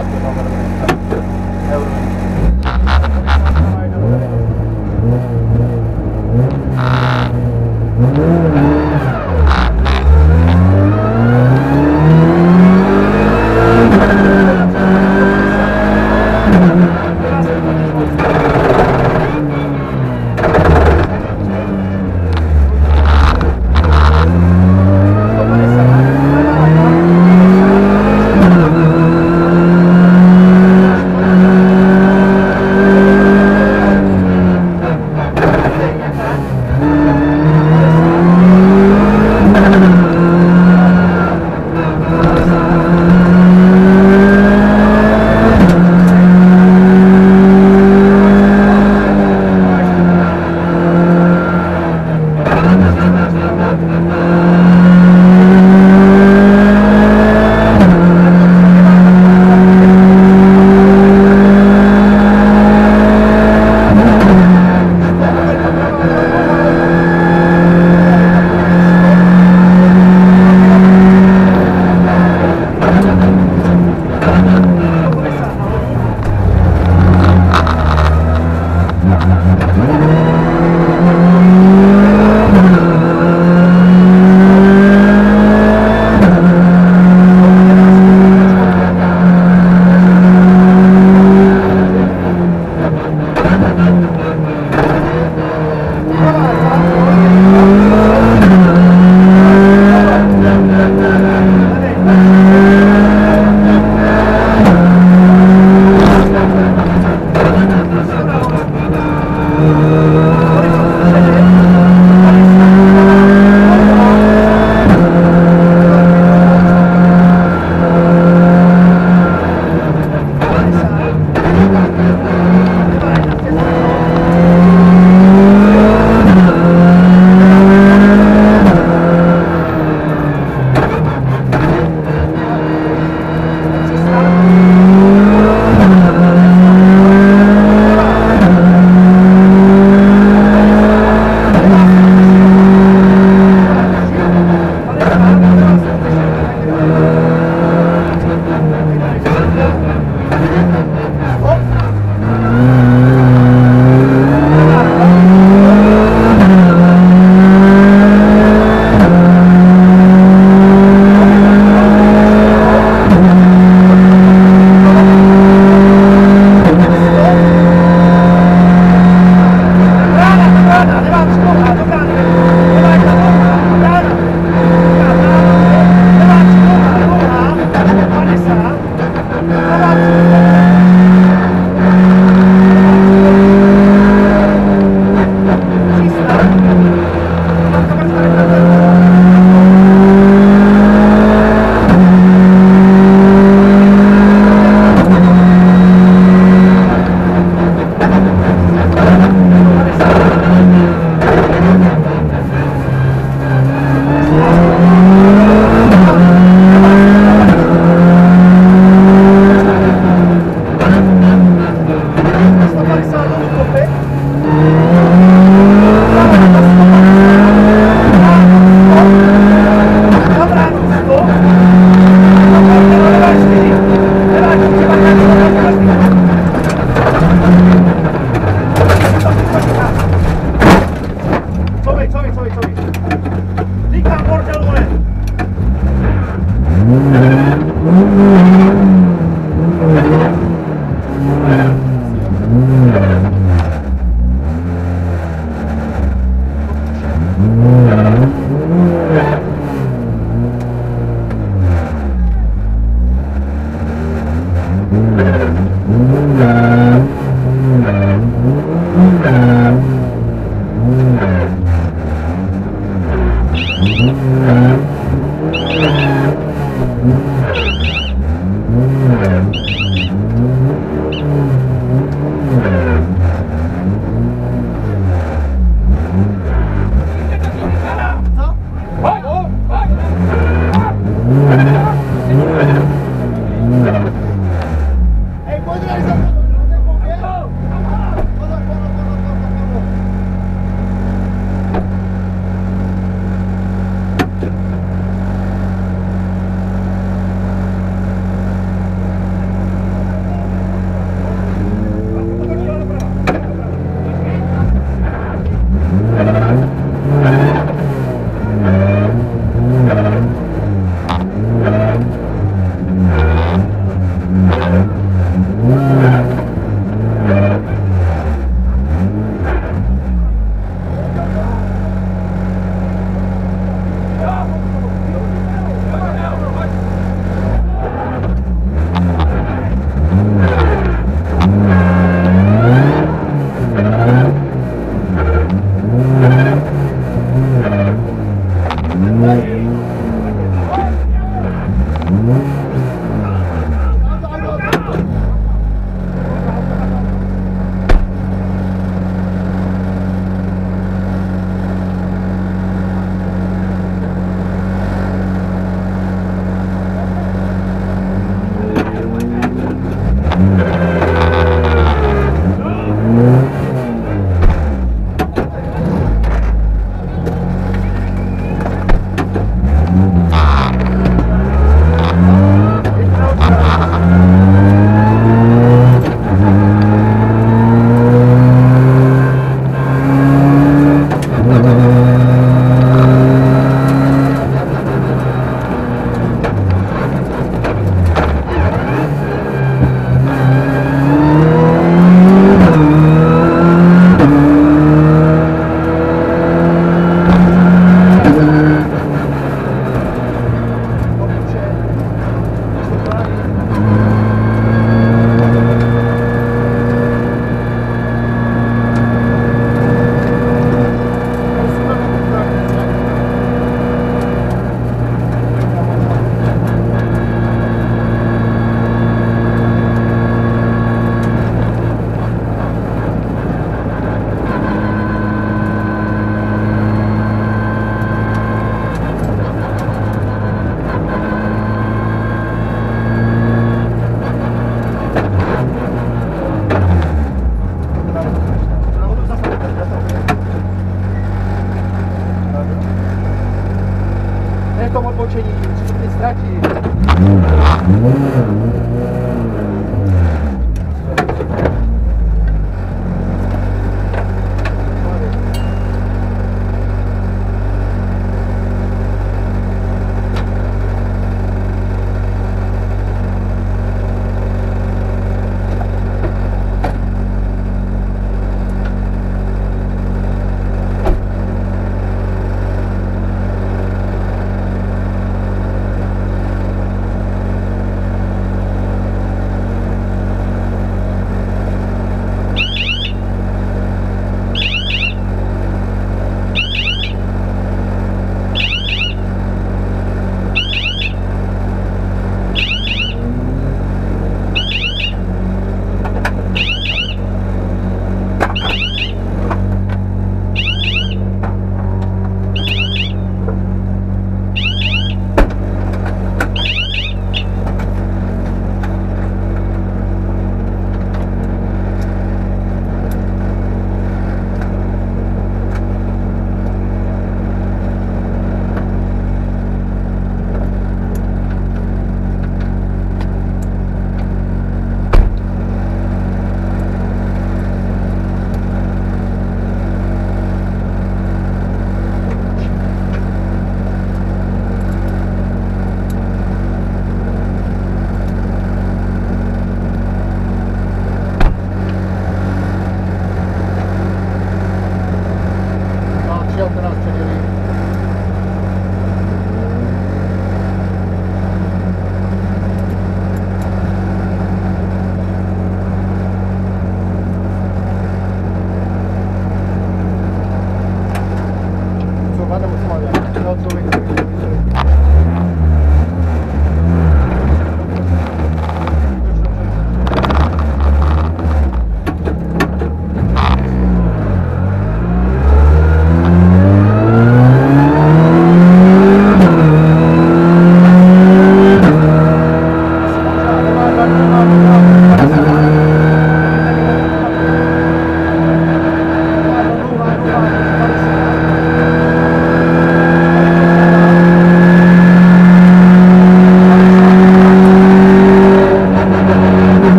up sorry, sorry, sorry. Liegt am Bord der Uhr. Thank you. Thank you. Ne v tom odbočení, přístupný ztratí.